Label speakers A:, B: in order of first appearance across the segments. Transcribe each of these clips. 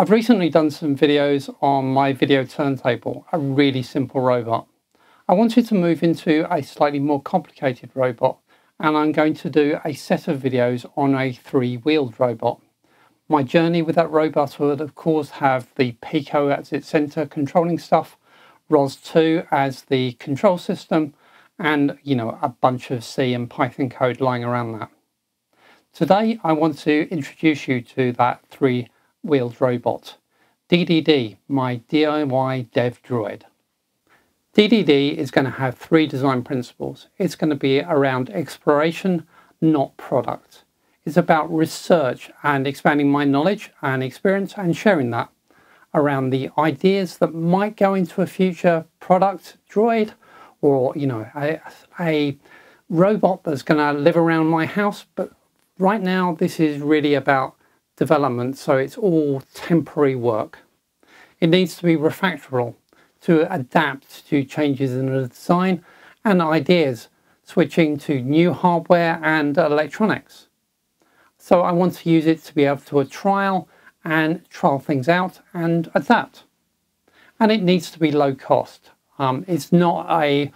A: I've recently done some videos on my video turntable, a really simple robot. I wanted to move into a slightly more complicated robot and I'm going to do a set of videos on a three-wheeled robot. My journey with that robot would of course have the Pico as its center controlling stuff, ROS2 as the control system, and you know a bunch of C and Python code lying around that. Today I want to introduce you to that three wheeled robot. DDD, my DIY dev droid. DDD is going to have three design principles. It's going to be around exploration, not product. It's about research and expanding my knowledge and experience and sharing that around the ideas that might go into a future product droid or, you know, a, a robot that's going to live around my house. But right now, this is really about development, so it's all temporary work. It needs to be refactorable to adapt to changes in the design and ideas, switching to new hardware and electronics. So I want to use it to be able to trial and trial things out and adapt. And it needs to be low cost. Um, it's not a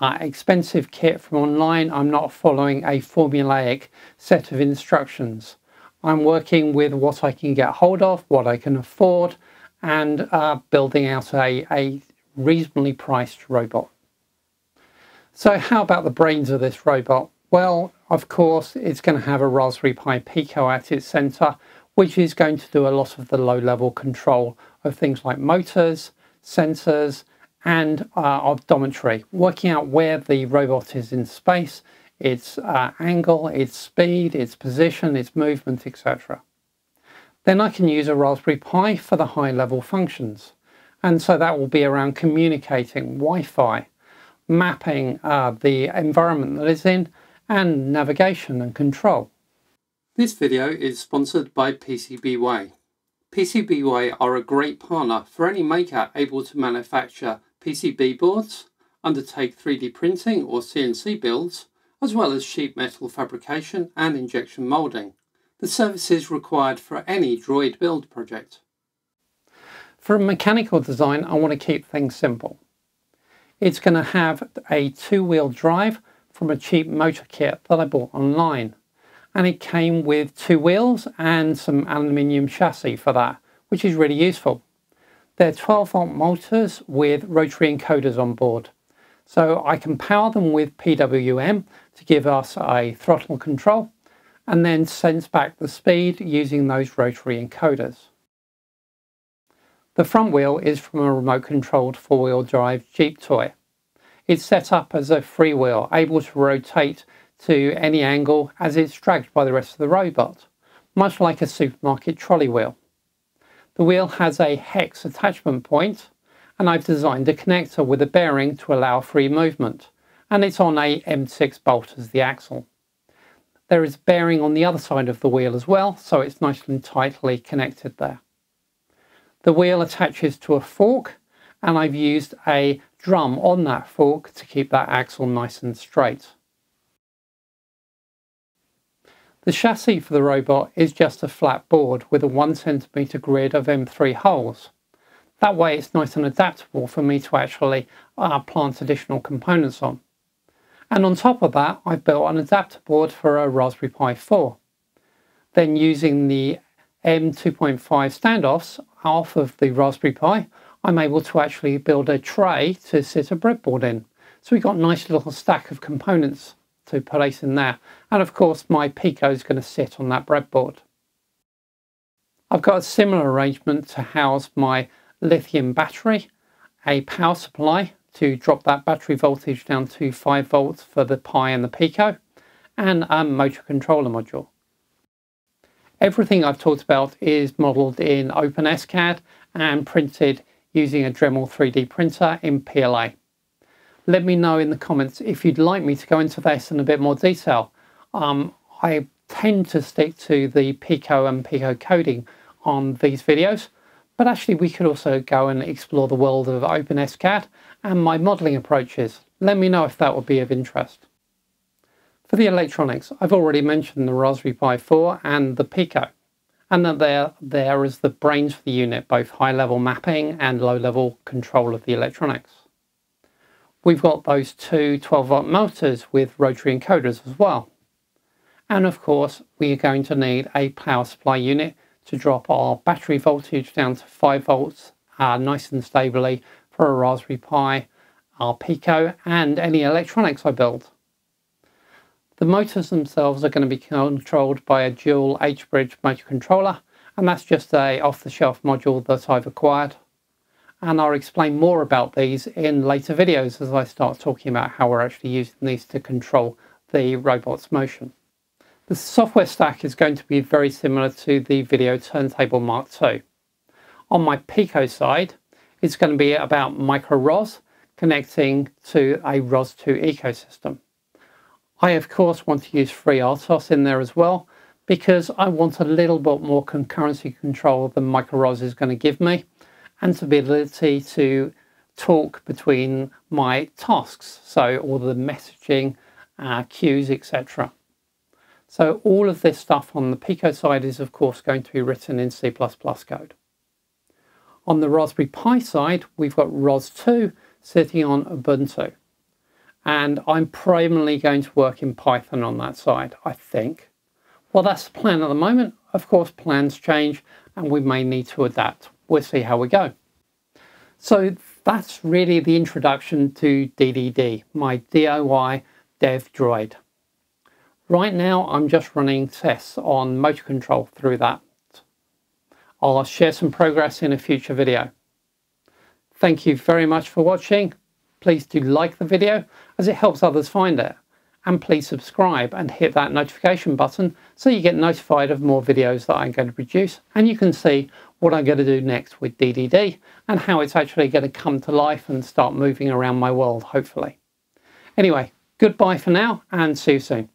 A: uh, expensive kit from online. I'm not following a formulaic set of instructions. I'm working with what I can get hold of, what I can afford, and uh, building out a, a reasonably priced robot. So how about the brains of this robot? Well, of course, it's going to have a Raspberry Pi Pico at its center, which is going to do a lot of the low-level control of things like motors, sensors, and uh, odometry, working out where the robot is in space its uh, angle, its speed, its position, its movement, etc. Then I can use a Raspberry Pi for the high level functions. And so that will be around communicating, Wi-Fi, mapping uh, the environment that it's in, and navigation and control. This video is sponsored by PCBWay. PCBWay are a great partner for any maker able to manufacture PCB boards, undertake 3D printing or CNC builds, as well as sheet metal fabrication and injection moulding, the services required for any droid build project. For mechanical design, I want to keep things simple. It's going to have a two-wheel drive from a cheap motor kit that I bought online. And it came with two wheels and some aluminium chassis for that, which is really useful. They're 12 volt motors with rotary encoders on board. So I can power them with PWM to give us a throttle control and then sense back the speed using those rotary encoders. The front wheel is from a remote controlled four-wheel drive Jeep toy. It's set up as a freewheel, able to rotate to any angle as it's dragged by the rest of the robot, much like a supermarket trolley wheel. The wheel has a hex attachment point and I've designed a connector with a bearing to allow free movement and it's on a M6 bolt as the axle. There is a bearing on the other side of the wheel as well, so it's nicely and tightly connected there. The wheel attaches to a fork and I've used a drum on that fork to keep that axle nice and straight. The chassis for the robot is just a flat board with a 1cm grid of M3 holes. That way it's nice and adaptable for me to actually uh, plant additional components on. And on top of that, I've built an adapter board for a Raspberry Pi 4. Then using the M2.5 standoffs off of the Raspberry Pi, I'm able to actually build a tray to sit a breadboard in. So we've got a nice little stack of components to place in there. And of course, my Pico is going to sit on that breadboard. I've got a similar arrangement to house my lithium battery, a power supply to drop that battery voltage down to 5 volts for the Pi and the Pico, and a motor controller module. Everything I've talked about is modelled in OpenSCAD and printed using a Dremel 3D printer in PLA. Let me know in the comments if you'd like me to go into this in a bit more detail. Um, I tend to stick to the Pico and Pico coding on these videos, but actually we could also go and explore the world of OpenSCAD and my modelling approaches. Let me know if that would be of interest. For the electronics, I've already mentioned the Raspberry Pi 4 and the Pico. and that they're there as the brains for the unit, both high-level mapping and low-level control of the electronics. We've got those two 12 volt motors with rotary encoders as well. And of course, we are going to need a power supply unit to drop our battery voltage down to 5 volts uh, nice and stably for a Raspberry Pi, our Pico, and any electronics I build. The motors themselves are going to be controlled by a dual H-bridge motor controller, and that's just a off-the-shelf module that I've acquired. And I'll explain more about these in later videos as I start talking about how we're actually using these to control the robot's motion. The software stack is going to be very similar to the Video Turntable Mark II. On my Pico side, it's going to be about micro ROS connecting to a ROS2 ecosystem. I of course want to use FreeRTOS in there as well because I want a little bit more concurrency control than MicroROS is going to give me and the ability to talk between my tasks, so all the messaging, uh, queues, etc. So all of this stuff on the Pico side is of course going to be written in C++ code. On the Raspberry Pi side, we've got ROS2 sitting on Ubuntu and I'm primarily going to work in Python on that side, I think. Well, that's the plan at the moment. Of course, plans change and we may need to adapt. We'll see how we go. So that's really the introduction to DDD, my DIY dev droid. Right now, I'm just running tests on motor control through that. I'll share some progress in a future video. Thank you very much for watching please do like the video as it helps others find it. And please subscribe and hit that notification button so you get notified of more videos that I'm going to produce and you can see what I'm going to do next with DDD and how it's actually going to come to life and start moving around my world, hopefully. Anyway, goodbye for now and see you soon.